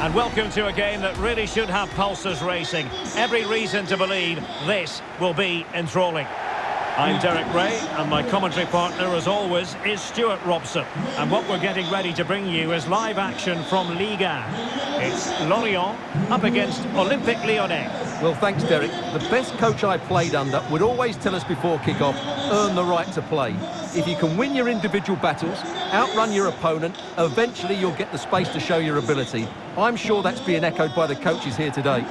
And welcome to a game that really should have pulses racing. Every reason to believe this will be enthralling. I'm Derek Rae, and my commentary partner, as always, is Stewart Robson. And what we're getting ready to bring you is live action from Liga. It's Lorient up against Olympique Lyonnais. Well, thanks, Derek. The best coach I played under would always tell us before kick-off, earn the right to play. If you can win your individual battles, outrun your opponent, eventually you'll get the space to show your ability. I'm sure that's being echoed by the coaches here today.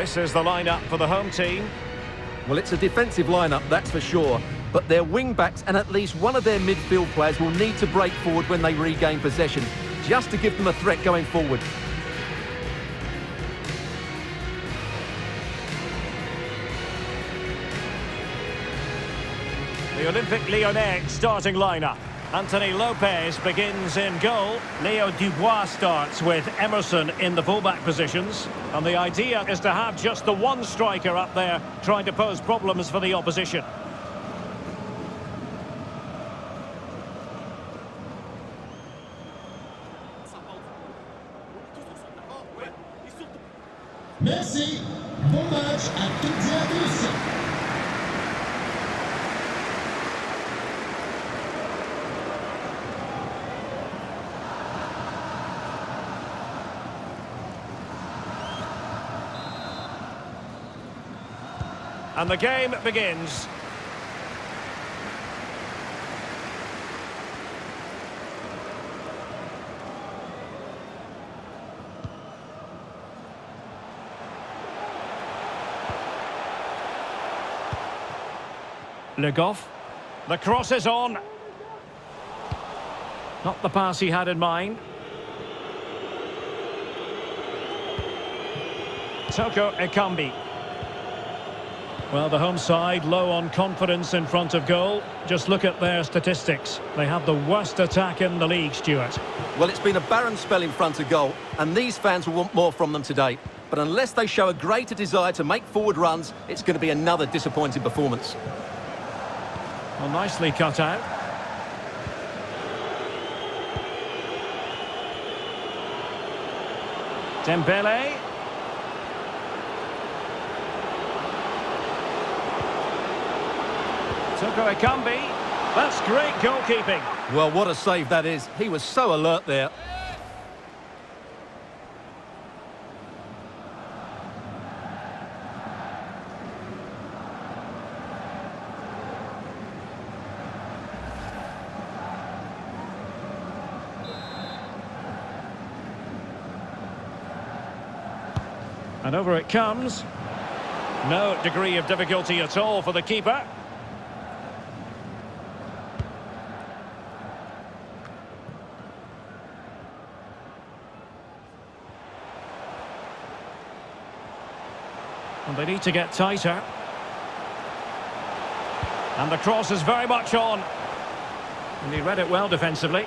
This is the lineup for the home team. Well, it's a defensive lineup, that's for sure. But their wing-backs and at least one of their midfield players will need to break forward when they regain possession, just to give them a threat going forward. The Olympique Lyonnais starting lineup. Anthony Lopes begins in goal. Leo Dubois starts with Emerson in the fullback positions. And the idea is to have just the one striker up there trying to pose problems for the opposition. Merci. Bon match à toutes et à tous. And the game begins. Le Goff. The cross is on. Not the pass he had in mind. Toko Ekambi. Well, the home side low on confidence in front of goal. Just look at their statistics. They have the worst attack in the league, Stewart. Well, it's been a barren spell in front of goal, and these fans will want more from them today. But unless they show a greater desire to make forward runs, it's going to be another disappointing performance. Well, nicely cut out. Dembele. Toko Ekambi. That's great goalkeeping. Well, what a save that is. He was so alert there. And over it comes. No degree of difficulty at all for the keeper. And they need to get tighter. And the cross is very much on. And he read it well defensively.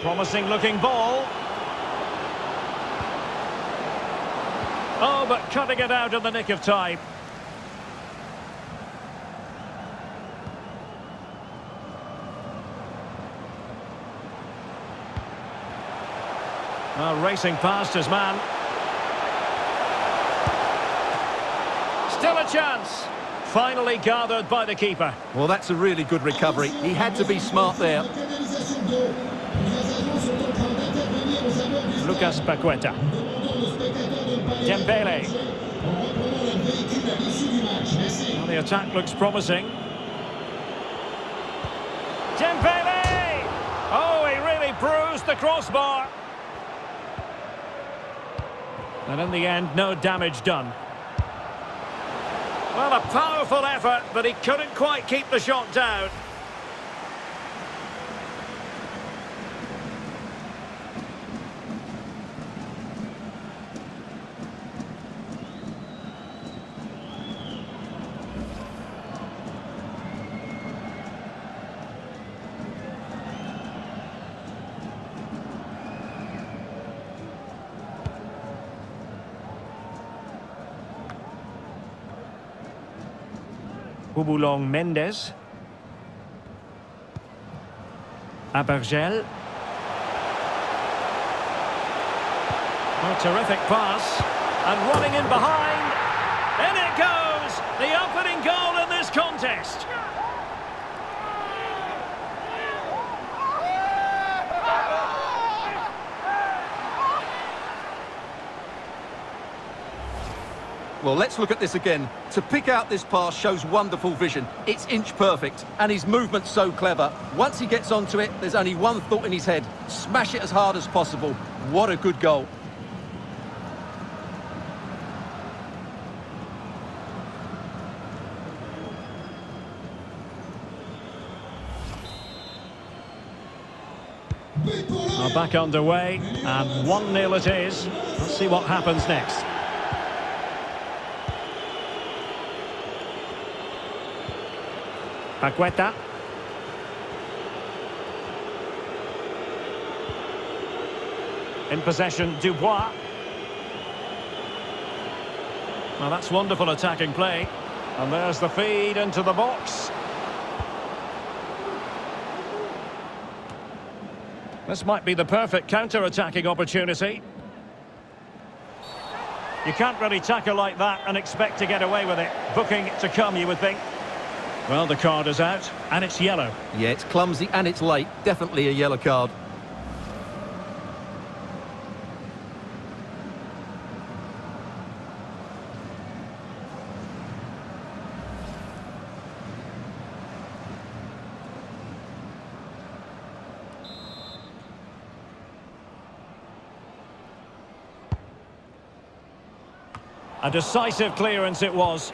Promising looking ball. Oh, but cutting it out in the nick of time. Well, racing past his man. Still a chance. Finally gathered by the keeper. Well, that's a really good recovery. He had to be smart there. Lucas Paqueta. Dembele. Well, the attack looks promising. Dembele! Oh, he really bruised the crossbar. And in the end, no damage done. Well, a powerful effort, but he couldn't quite keep the shot down. Houboulang Mendes. Abergel. A terrific pass. And running in behind. In it goes! The opening goal in this contest. Well, let's look at this again. To pick out this pass shows wonderful vision. It's inch perfect, and his movement's so clever. Once he gets onto it, there's only one thought in his head. Smash it as hard as possible. What a good goal. Are back underway, and 1-0 it is. Let's see what happens next. Paqueta. In possession, Dubois. Well, that's wonderful attacking play. And there's the feed into the box. This might be the perfect counter-attacking opportunity. You can't really tackle like that and expect to get away with it. Booking to come, you would think. Well, the card is out, and it's yellow. Yeah, it's clumsy and it's late. Definitely a yellow card. A decisive clearance it was.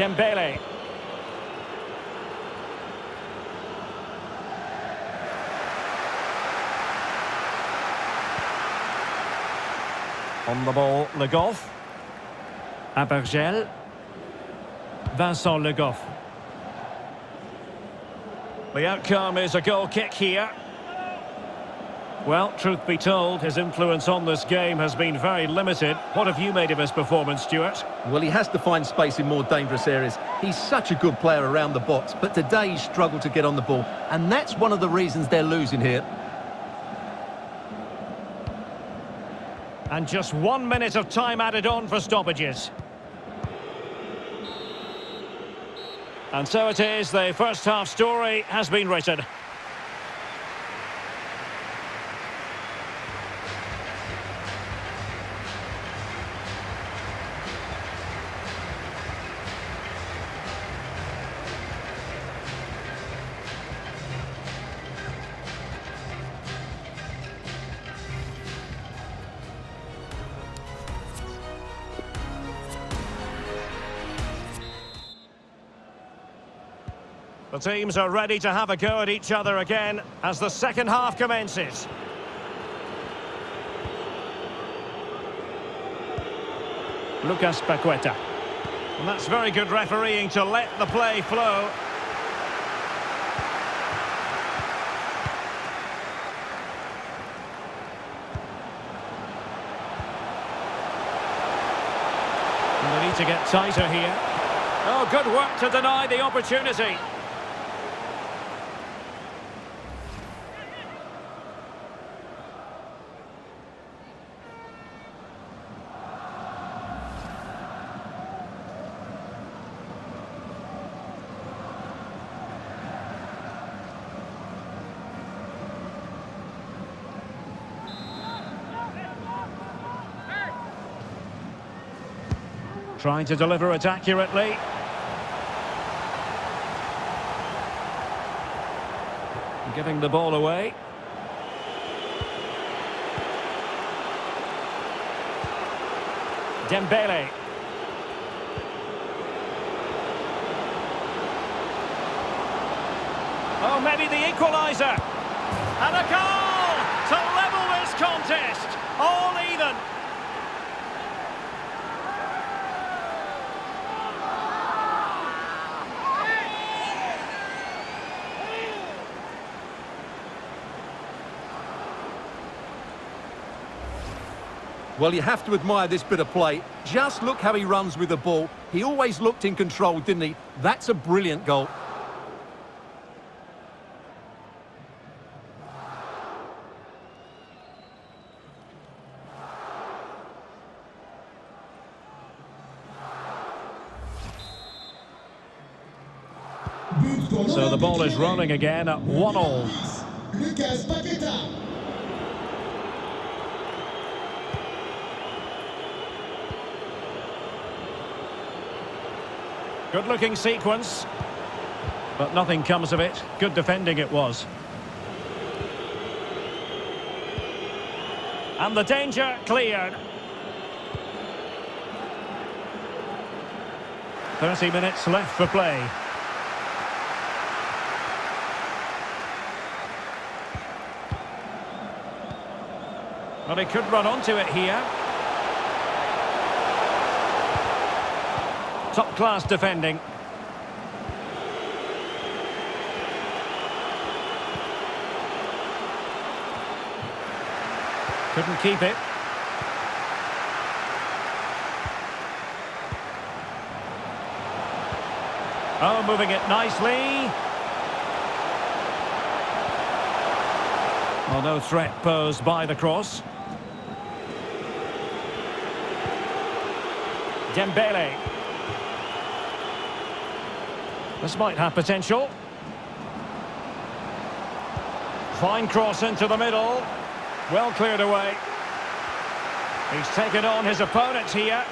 Dembele. On the ball, Le Goff. Abergel. Vincent Le Goff. The outcome is a goal kick here. Well, truth be told, his influence on this game has been very limited. What have you made of his performance, Stewart? Well, he has to find space in more dangerous areas. He's such a good player around the box, but today he struggled to get on the ball. And that's one of the reasons they're losing here. And just one minute of time added on for stoppages. And so it is, the first half story has been written. Teams are ready to have a go at each other again as the second half commences. Lucas Paqueta. And that's very good refereeing to let the play flow. And they need to get tighter here. Oh, good work to deny the opportunity. Trying to deliver it accurately. Giving the ball away. Dembele. Oh, maybe the equaliser. And a goal to level this contest. All even. Well, you have to admire this bit of play. Just look how he runs with the ball. He always looked in control, didn't he? That's a brilliant goal. So the ball is rolling again at 1-all. Good looking sequence. But nothing comes of it. Good defending it was. And the danger cleared. 30 minutes left for play. Well, he could run onto it here. Top-class defending. Couldn't keep it. Oh, moving it nicely. Well, no threat posed by the cross. Dembele. This might have potential. Fine cross into the middle. Well cleared away. He's taken on his opponents here.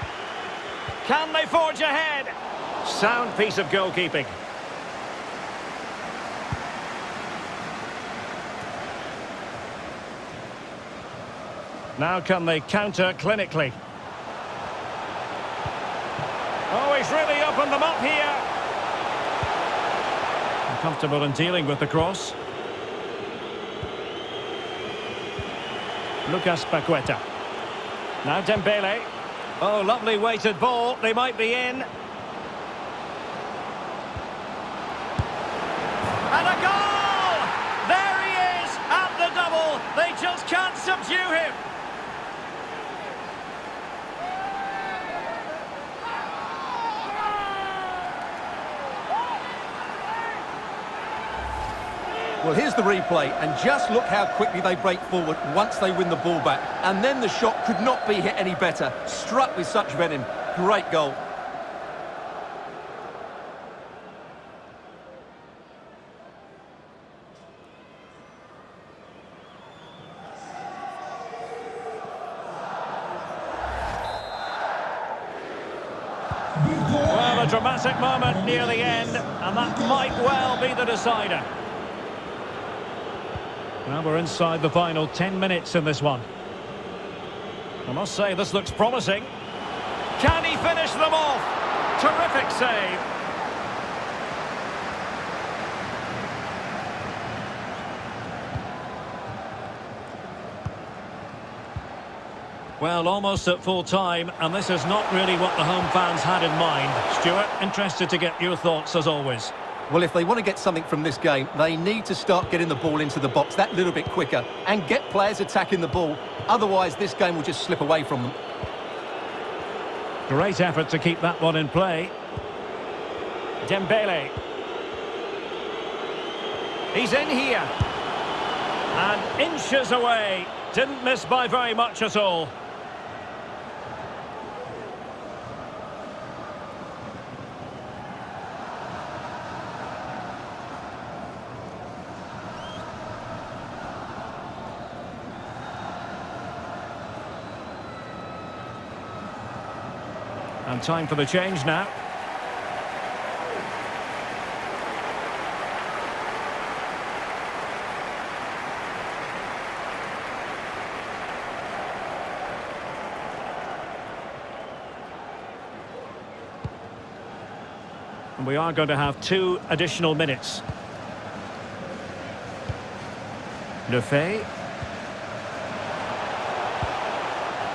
Can they forge ahead? Sound piece of goalkeeping. Now can they counter clinically? Oh, he's really opened them up here. Comfortable in dealing with the cross. Lucas Paqueta. Now Dembele. Oh, lovely weighted ball. They might be in. And a goal! There he is at the double. They just can't subdue him. Well, here's the replay, and just look how quickly they break forward once they win the ball back. And then the shot could not be hit any better. Struck with such venom. Great goal. Well, a dramatic moment near the end, and that might well be the decider. Well, we're inside the final 10 minutes in this one. I must say, this looks promising. Can he finish them off? Terrific save. Well, almost at full time, and this is not really what the home fans had in mind. Stewart, interested to get your thoughts as always. Well, if they want to get something from this game, they need to start getting the ball into the box that little bit quicker and get players attacking the ball. Otherwise, this game will just slip away from them. Great effort to keep that one in play. Dembele. He's in here. And inches away. Didn't miss by very much at all. And time for the change now. And we are going to have two additional minutes. Le Fée.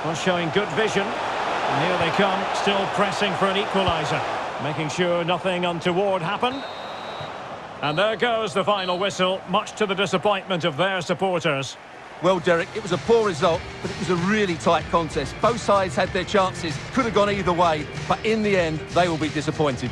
Well, showing good vision. And here they come, still pressing for an equaliser. Making sure nothing untoward happened. And there goes the final whistle, much to the disappointment of their supporters. Well, Derek, it was a poor result, but it was a really tight contest. Both sides had their chances, could have gone either way, but in the end, they will be disappointed.